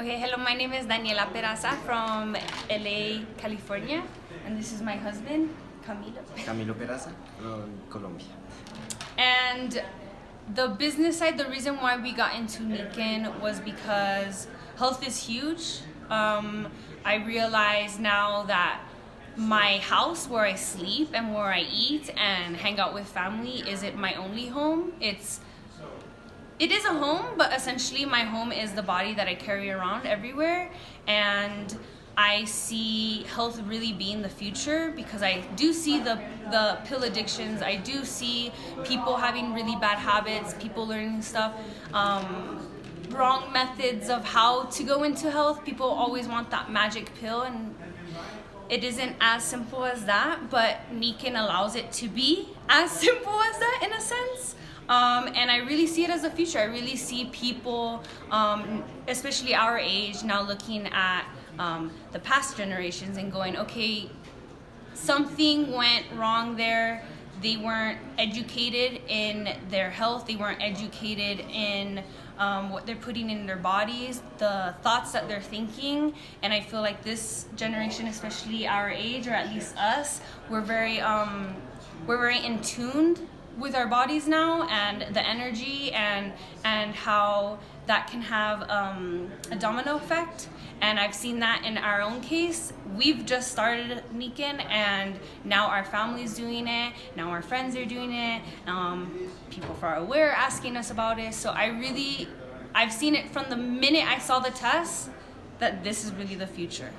Okay, hello, my name is Daniela Peraza from LA, California, and this is my husband, Camilo. Camilo Peraza from Colombia. And the business side, the reason why we got into Nikken was because health is huge. Um, I realize now that my house where I sleep and where I eat and hang out with family isn't my only home. It's it is a home, but essentially my home is the body that I carry around everywhere. And I see health really being the future because I do see the, the pill addictions. I do see people having really bad habits, people learning stuff, um, wrong methods of how to go into health. People always want that magic pill and it isn't as simple as that, but Nikken allows it to be as simple as that in a. Um, and I really see it as a future. I really see people, um, especially our age, now looking at um, the past generations and going, okay, something went wrong there. They weren't educated in their health. They weren't educated in um, what they're putting in their bodies, the thoughts that they're thinking. And I feel like this generation, especially our age, or at least us, we're very, um, we're very in tuned with our bodies now and the energy and and how that can have um, a domino effect and I've seen that in our own case. We've just started Nikken and now our family's doing it, now our friends are doing it, um, people far away are asking us about it. So I really, I've seen it from the minute I saw the test that this is really the future.